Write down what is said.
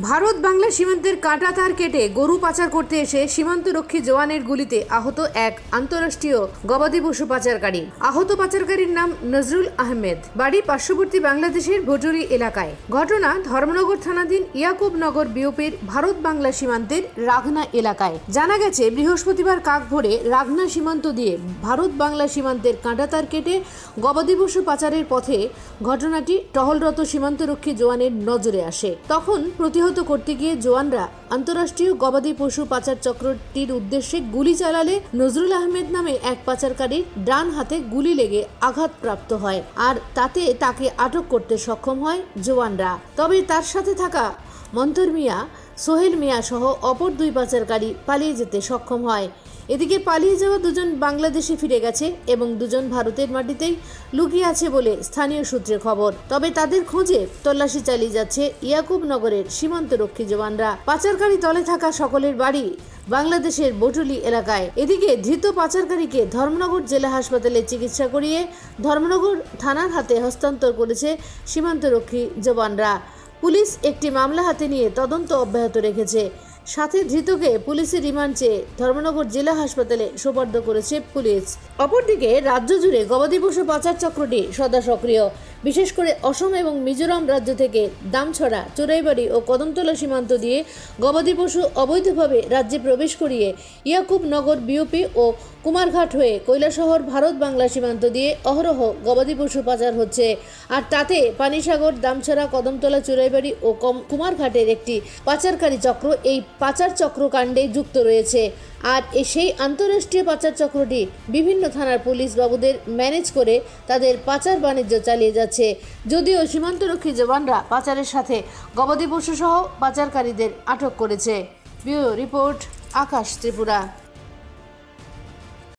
ভারত বাংলা সীমান্তের কাঁটা তার কেটে গরু পাচার করতে এসে সীমান্তরক্ষী জওয়ানের গুলিতে আহত এক আন্তঃরাষ্ট্রীয় গবাদি পশু পাচারকারী। আহত পাচারকারীর নাম নজরুল আহমেদ। বাড়ি পার্শ্ববর্তী বাংলাদেশের ভোটরি এলাকায়। ঘটনা ধর্মনগর থানাধীন ইয়াকুবনগর বিওপির ভারত বাংলা সীমান্তের রাগনা এলাকায়। জানা গেছে, বৃহস্পতিবার কাক ভোরে রাগনা সীমান্ত দিয়ে ভারত বাংলা সীমান্তের কাঁটাতার কেটে গবাদি পশু পাচারের পথে ঘটনাটি টহলরত সীমান্তরক্ষী জওয়ানের নজরে আসে। তখন প্রতিহত করতে গিয়ে জওয়ানরা আন্তঃরাষ্ট্রীয় গবাদি পশু পাচার চক্রটির উদ্দেশ্যে গুলি চালালে নজরুল আহমেদ নামে এক পাচারকারীর ডান হাতে গুলি লেগে আঘাতপ্রাপ্ত হয় আর তাতে তাকে আটক করতে সক্ষম হয় জোয়ানরা তবে তার সাথে থাকা মন্তর মিয়া, সোহেল মিয়া সহ অপর দুই পাচারকারী পালিয়ে যেতে সক্ষম হয়। এদিকে পালিয়ে যাওয়া দুজন বাংলাদেশে ফিরে গেছে এবং দুজন ভারতের মাটিতেই লুকিয়ে আছে বলে স্থানীয় সূত্রে খবর। তবে তাদের খোঁজে তল্লাশি চালিয়ে যাচ্ছে ইয়াকুব নগরের সীমান্তরক্ষী জওয়ানরা। পাচারকারী দলে থাকা সকলের বাড়ি বাংলাদেশের বটুলি এলাকায়। এদিকে ধৃত পাচারকারীকে ধর্মনগর জেলা হাসপাতালে চিকিৎসা করিয়ে ধর্মনগর থানার হাতে হস্তান্তর করেছে সীমান্তরক্ষী জওয়ানরা। পুলিশ একটি মামলা হাতে নিয়ে তদন্ত অব্যাহত রেখেছে। সাথে ধৃতকে পুলিশের রিমান্ড চেয়ে ধর্মনগর জেলা হাসপাতালে সোপর্দ করেছে পুলিশ। অপরদিকে রাজ্য জুড়ে গবাদি পশু পাচার চক্রটি সদা সক্রিয়। বিশেষ করে অসম এবং মিজোরাম রাজ্য থেকে দামছড়া, চোরাইবাড়ি ও কদমতলা সীমান্ত দিয়ে গবাদি পশু অবৈধভাবে রাজ্যে প্রবেশ করিয়ে ইয়াকুবনগর বিওপি ও কুমারঘাট হয়ে কৈলাসহর, ভারত বাংলা সীমান্ত দিয়ে অহরহ গবাদি পশু পাচার হচ্ছে। আর তাতে পানিসাগর, দামছড়া, কদমতলা, চোরাইবাড়ি ও কম কুমারঘাটের একটি পাচারকারী চক্র এই পাচার চক্রকাণ্ডে যুক্ত রয়েছে। আর সেই আন্তঃরাষ্ট্রীয় পাচার চক্রটি বিভিন্ন থানার পুলিশ বাবুদের ম্যানেজ করে তাদের পাচার বাণিজ্য চালিয়ে যাচ্ছে। যদিও সীমান্তরক্ষী জওয়ানরা পাচারের সাথে গবাদি পশুসহ পাচারকারীদের আটক করেছে। Bureau report, Akash Tripura.